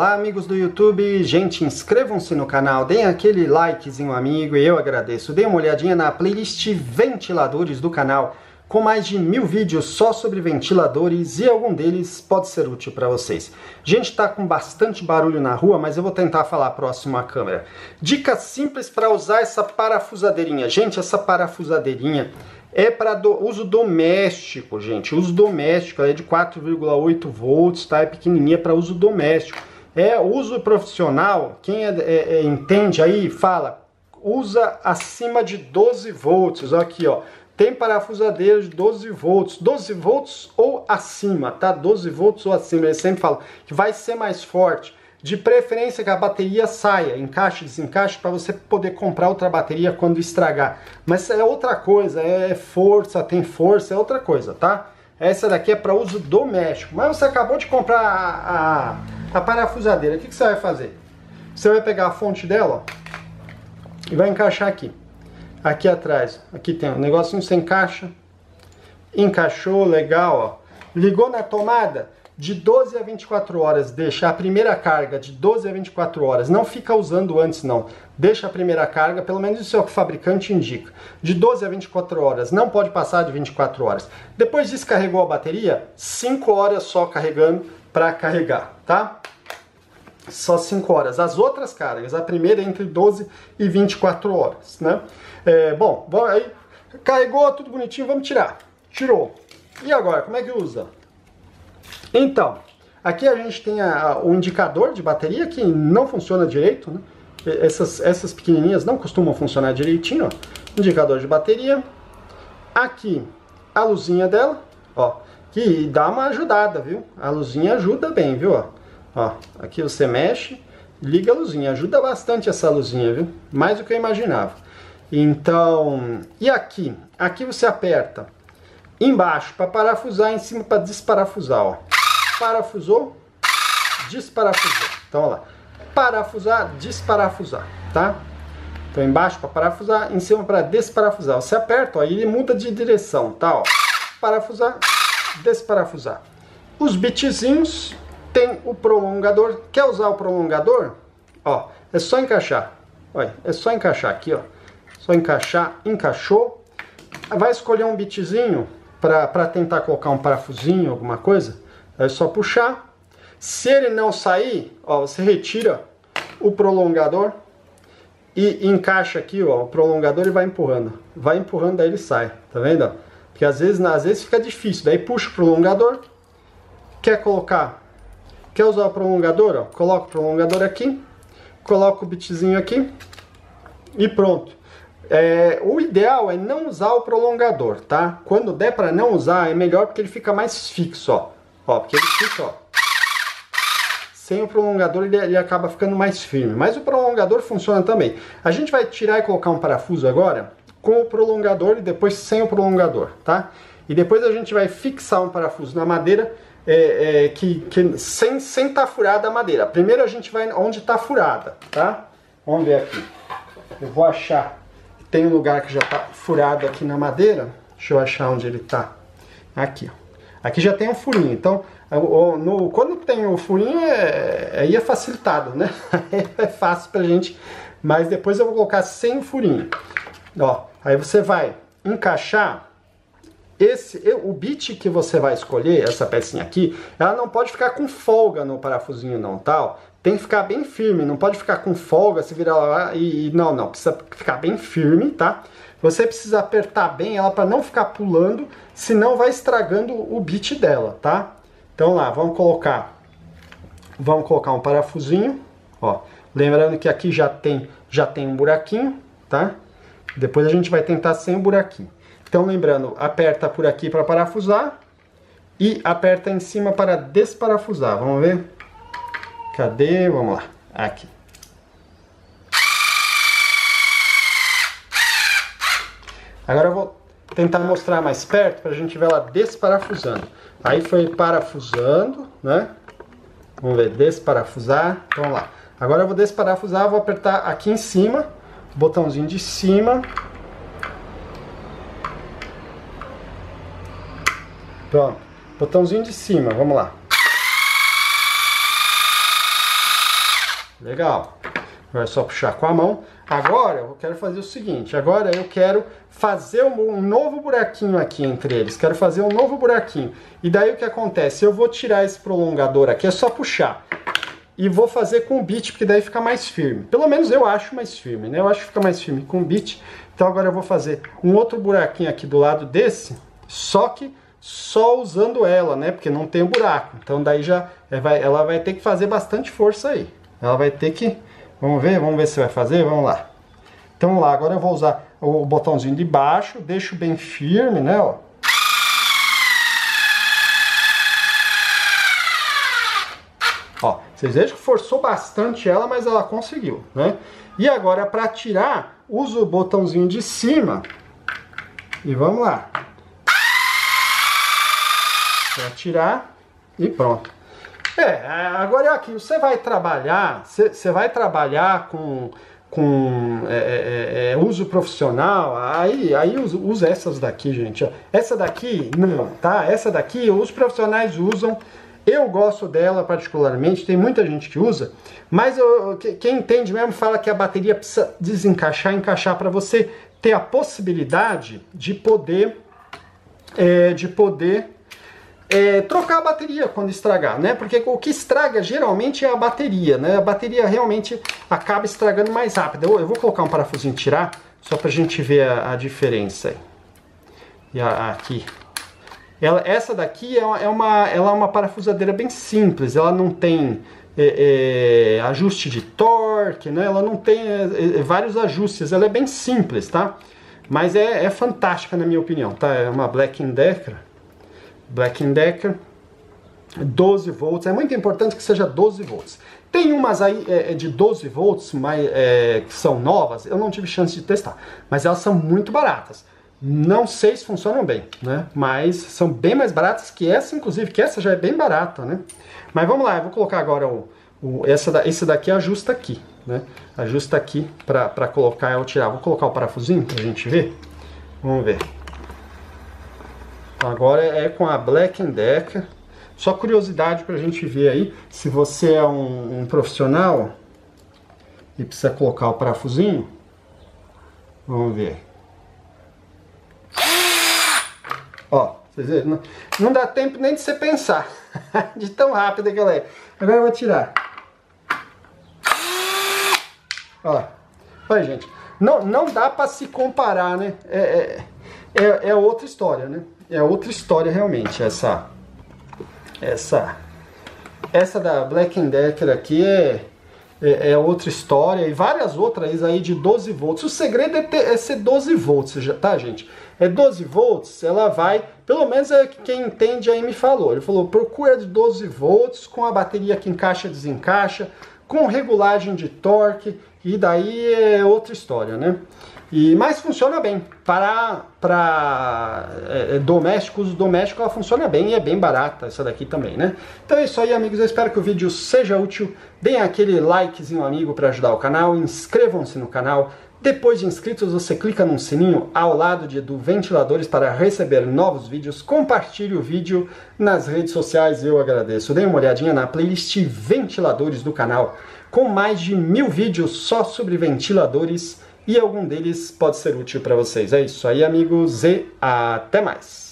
Olá amigos do YouTube, gente inscrevam-se no canal, deem aquele likezinho amigo e eu agradeço. Deem uma olhadinha na playlist ventiladores do canal, com mais de mil vídeos só sobre ventiladores e algum deles pode ser útil para vocês. Gente, tá com bastante barulho na rua, mas eu vou tentar falar próximo à câmera. Dica simples para usar essa parafusadeirinha. Gente, essa parafusadeirinha é para do, uso doméstico, gente. Uso doméstico, é de 4,8 volts, tá? É pequenininha para uso doméstico. É uso profissional, quem é, é, é, entende aí, fala, usa acima de 12 volts. Aqui, ó. Tem parafusadeira de 12 volts, 12 volts ou acima, tá? 12 volts ou acima. Eles sempre falam que vai ser mais forte. De preferência que a bateria saia, encaixe, desencaixe, para você poder comprar outra bateria quando estragar. Mas é outra coisa, é força, tem força, é outra coisa, tá? Essa daqui é para uso doméstico. Mas você acabou de comprar a, a, a parafusadeira, o que, que, você vai fazer? Você vai pegar a fonte dela ó, e vai encaixar aqui. Aqui atrás, aqui tem um negocinho, você encaixa. Encaixou, legal, ó. Ligou na tomada, de 12 a 24 horas, deixa a primeira carga de 12 a 24 horas, não fica usando antes não, deixa a primeira carga, pelo menos isso é o que o fabricante indica, de 12 a 24 horas, não pode passar de 24 horas. Depois descarregou a bateria, 5 horas só carregando para carregar, tá? Só 5 horas. As outras cargas, a primeira é entre 12 e 24 horas, né? É, bom, aí carregou, tudo bonitinho, vamos tirar. Tirou. E agora, como é que usa? Então, aqui a gente tem a, o indicador de bateria que não funciona direito, né? Essas, essas pequenininhas não costumam funcionar direitinho, ó. Indicador de bateria. Aqui, a luzinha dela, ó. Que dá uma ajudada, viu? A luzinha ajuda bem, viu? Ó, ó aqui você mexe, liga a luzinha. Ajuda bastante essa luzinha, viu? Mais do que eu imaginava. Então, e aqui? Aqui você aperta embaixo para parafusar, em cima para desparafusar, ó parafusou, desparafusou. Então, olha lá. Parafusar, desparafusar, tá? Então, embaixo para parafusar, em cima para desparafusar. Você aperta, ó, e ele muda de direção, tá? Ó. Parafusar, desparafusar. Os bitzinhos tem o prolongador. Quer usar o prolongador? Ó, é só encaixar. Olha, é só encaixar aqui, ó. Só encaixar, encaixou. Vai escolher um bitzinho para tentar colocar um parafusinho, alguma coisa. É só puxar. Se ele não sair, ó, você retira o prolongador e encaixa aqui, ó, o prolongador e vai empurrando. Vai empurrando, daí ele sai, tá vendo? Porque às vezes, às vezes fica difícil. Daí puxa o prolongador, quer colocar, quer usar o prolongador, ó, coloca o prolongador aqui, coloca o bitzinho aqui e pronto. É, o ideal é não usar o prolongador, tá? Quando der para não usar, é melhor porque ele fica mais fixo, ó. Ó, porque ele fica, ó. Sem o prolongador ele, ele acaba ficando mais firme. Mas o prolongador funciona também. A gente vai tirar e colocar um parafuso agora com o prolongador e depois sem o prolongador, tá? E depois a gente vai fixar um parafuso na madeira é, é, que, que, sem sem estar tá furada a madeira. Primeiro a gente vai onde está furada, tá? Vamos ver aqui. Eu vou achar. Tem um lugar que já está furado aqui na madeira. Deixa eu achar onde ele está. Aqui, ó. Aqui já tem um furinho, então no, quando tem o furinho é, aí é facilitado, né? é fácil pra gente, mas depois eu vou colocar sem furinho. Ó, aí você vai encaixar esse, o bit que você vai escolher, essa pecinha aqui, ela não pode ficar com folga no parafusinho não, tal. Tá? Tem que ficar bem firme, não pode ficar com folga, se virar lá e, e não, não, precisa ficar bem firme, tá? Você precisa apertar bem ela para não ficar pulando, senão vai estragando o bit dela, tá? Então lá, vamos colocar, vamos colocar um parafusinho, ó. Lembrando que aqui já tem, já tem um buraquinho, tá? Depois a gente vai tentar sem buraquinho. Então lembrando, aperta por aqui para parafusar e aperta em cima para desparafusar. Vamos ver? Cadê? Vamos lá. Aqui. Agora eu vou tentar mostrar mais perto para a gente ver ela desparafusando. Aí foi parafusando, né? Vamos ver, desparafusar. Então, vamos lá. Agora eu vou desparafusar, vou apertar aqui em cima, botãozinho de cima. Pronto, botãozinho de cima, vamos lá. Legal. Agora é só puxar com a mão. Agora eu quero fazer o seguinte, agora eu quero fazer um novo buraquinho aqui entre eles. Quero fazer um novo buraquinho. E daí o que acontece? Eu vou tirar esse prolongador aqui, é só puxar. E vou fazer com o bit, porque daí fica mais firme. Pelo menos eu acho mais firme, né? Eu acho que fica mais firme com o bit. Então agora eu vou fazer um outro buraquinho aqui do lado desse, só que só usando ela, né? Porque não tem um buraco. Então daí já ela vai ter que fazer bastante força aí. Ela vai ter que Vamos ver? Vamos ver se vai fazer? Vamos lá. Então vamos lá, agora eu vou usar o botãozinho de baixo, deixo bem firme, né, ó. Ó, vocês vejam que forçou bastante ela, mas ela conseguiu, né? E agora para tirar, uso o botãozinho de cima e vamos lá. Para tirar e pronto. É, agora é aqui, você vai trabalhar, você, vai trabalhar com, com é, é, é, é uso profissional, aí, aí usa, usa, essas daqui, gente. Essa daqui, não, tá? Essa daqui os profissionais usam. Eu gosto dela particularmente, tem muita gente que usa, mas eu, quem entende mesmo fala que a bateria precisa desencaixar, encaixar para você ter a possibilidade de poder, é, de poder é, trocar a bateria quando estragar, né? Porque o que estraga geralmente é a bateria, né? A bateria realmente acaba estragando mais rápido. Eu, eu vou colocar um parafusinho tirar, só pra gente ver a, a diferença. E a, aqui. Ela, essa daqui é uma, é uma, ela é uma parafusadeira bem simples, ela não tem é, é, ajuste de torque, né? Ela não tem é, é, vários ajustes, ela é bem simples, tá? Mas é, é fantástica na minha opinião, tá? É uma Black Decker Black Decker, 12 volts, é muito importante que seja 12 volts. Tem umas aí é, é de 12 volts mas, é, que são novas, eu não tive chance de testar, mas elas são muito baratas. Não sei se funcionam bem, né? Mas são bem mais baratas que essa, inclusive, que essa já é bem barata, né? Mas vamos lá, eu vou colocar agora o, o essa da, esse daqui ajusta aqui, né? Ajusta aqui para colocar ou tirar. Vou colocar o parafusinho pra gente ver. Vamos ver. Agora é com a Black Decker. Só curiosidade para a gente ver aí, se você é um, um, profissional e precisa colocar o parafusinho, vamos ver. Ó, vocês viram? Não, não dá tempo nem de você pensar, de tão rápido que ela é. Agora eu vou tirar. Ó, olha gente, não, não dá para se comparar, né? É, é, é, é outra história, né? é outra história realmente. Essa, essa, essa da Black Decker aqui é, é, é, outra história e várias outras aí de 12 volts. O segredo é, ter, é ser 12 volts, tá, gente? É 12 volts, ela vai, pelo menos é quem entende aí me falou. Ele falou: procura de 12 volts com a bateria que encaixa e desencaixa, com regulagem de torque, e daí é outra história, né? E, mas funciona bem. Para, para é, é, doméstico, uso doméstico, ela funciona bem e é bem barata essa daqui também, né? Então é isso aí, amigos. Eu espero que o vídeo seja útil. Deem aquele likezinho amigo para ajudar o canal. Inscrevam-se no canal. Depois de inscritos, você clica no sininho ao lado de, do ventiladores para receber novos vídeos. Compartilhe o vídeo nas redes sociais, eu agradeço. Dê uma olhadinha na playlist Ventiladores do canal, com mais de mil vídeos só sobre ventiladores e algum deles pode ser útil para vocês. É isso aí, amigos, e até mais!